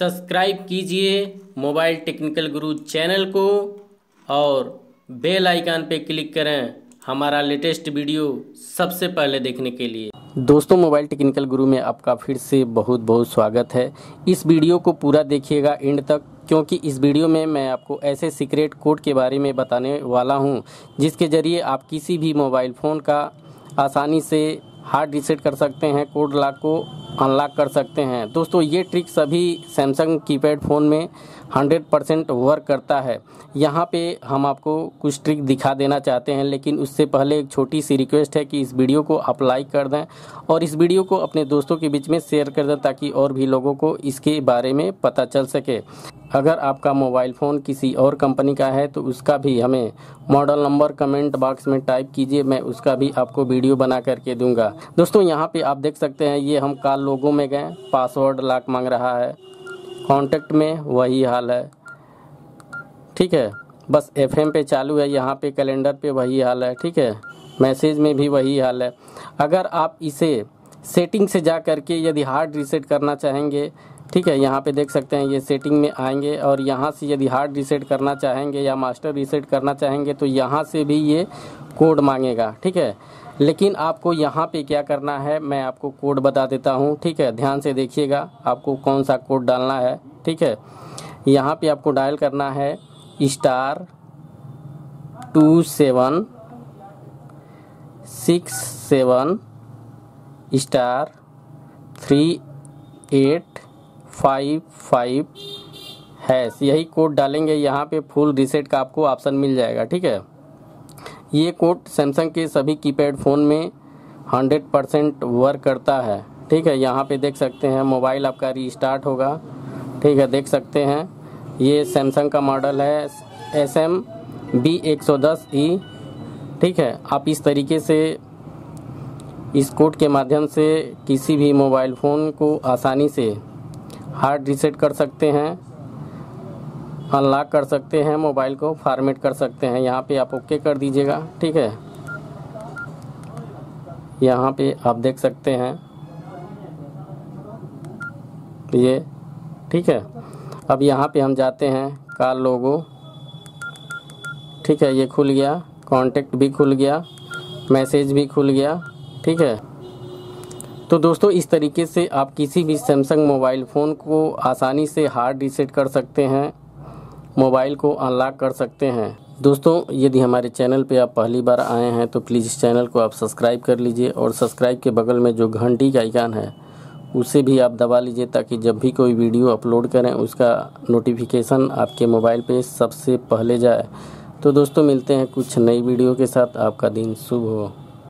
Subscribe कीजिए mobile technical गुरु channel को और बेल आइकन पे क्लिक करें हमारा लेटेस्ट वीडियो सबसे पहले देखने के लिए। दोस्तों, मोबाइल टेक्निकल गुरु में आपका फिर से बहुत बहुत स्वागत है। इस वीडियो को पूरा देखिएगा एंड तक, क्योंकि इस वीडियो में मैं आपको ऐसे सीक्रेट कोड के बारे में बताने वाला हूँ, जिसके ज़रिए आप किसी भी मोबाइल फ़ोन का आसानी से हार्ड रिसेट कर सकते हैं। कोड लॉक को अनलॉक कर सकते हैं। दोस्तों, ये ट्रिक सभी सैमसंग कीपैड फ़ोन में 100 परसेंट वर्क करता है। यहाँ पे हम आपको कुछ ट्रिक दिखा देना चाहते हैं, लेकिन उससे पहले एक छोटी सी रिक्वेस्ट है कि इस वीडियो को आप लाइक कर दें और इस वीडियो को अपने दोस्तों के बीच में शेयर कर दें ताकि और भी लोगों को इसके बारे में पता चल सके। अगर आपका मोबाइल फ़ोन किसी और कंपनी का है तो उसका भी हमें मॉडल नंबर कमेंट बॉक्स में टाइप कीजिए, मैं उसका भी आपको वीडियो बना करके दूँगा। दोस्तों, यहाँ पे आप देख सकते हैं, ये हम कॉल लोगों में गए पासवर्ड लॉक मांग रहा है। कांटेक्ट में वही हाल है। ठीक है, बस एफएम पे चालू है, यहाँ पे कैलेंडर पे वही हाल है, ठीक है। मैसेज में भी वही हाल है। अगर आप इसे सेटिंग से जा करके यदि हार्ड रिसेट करना चाहेंगे, ठीक है, यहाँ पे देख सकते हैं, ये सेटिंग में आएँगे और यहाँ से यदि हार्ड रिसेट करना चाहेंगे या मास्टर रिसेट करना चाहेंगे तो यहाँ से भी ये कोड मांगेगा, ठीक है। लेकिन आपको यहाँ पे क्या करना है, मैं आपको कोड बता देता हूँ, ठीक है? ध्यान से देखिएगा, आपको कौन सा कोड डालना है, ठीक है? यहाँ पे आपको डायल करना है star two seven six seven star three eight five five hash यही कोड डालेंगे, यहाँ पे फुल रिसेट का आपको ऑप्शन मिल जाएगा, ठीक है? ये कोड सैमसंग के सभी कीपैड फ़ोन में 100 परसेंट वर्क करता है। ठीक है, यहाँ पे देख सकते हैं मोबाइल आपका रीस्टार्ट होगा। ठीक है, देख सकते हैं, ये सैमसंग का मॉडल है एस एम बी एक सौ दस ई ठीक है, आप इस तरीके से इस कोड के माध्यम से किसी भी मोबाइल फ़ोन को आसानी से हार्ड रिसेट कर सकते हैं। अनलॉक कर सकते हैं, मोबाइल को फॉर्मेट कर सकते हैं। यहाँ पे आप ओके कर दीजिएगा, ठीक है? यहाँ पे आप देख सकते हैं। ये, ठीक है? अब यहाँ पे हम जाते हैं, कार लोगो। ठीक है, ये खुल गया। कांटेक्ट भी खुल गया। मैसेज भी खुल गया, ठीक है? तो दोस्तों, इस तरीके से आप किसी भी सैमसंग मोबाइल फ़ोन को आसानी से हार्ड रीसेट कर सकते हैं। मोबाइल को अनलॉक कर सकते हैं। दोस्तों, यदि हमारे चैनल पे आप पहली बार आए हैं तो प्लीज़ इस चैनल को आप सब्सक्राइब कर लीजिए और सब्सक्राइब के बगल में जो घंटी का आइकान है, उसे भी आप दबा लीजिए ताकि जब भी कोई वीडियो अपलोड करें, उसका नोटिफिकेशन आपके मोबाइल पे सबसे पहले जाए। तो दोस्तों, मिलते हैं कुछ नई वीडियो के साथ। आपका दिन शुभ हो।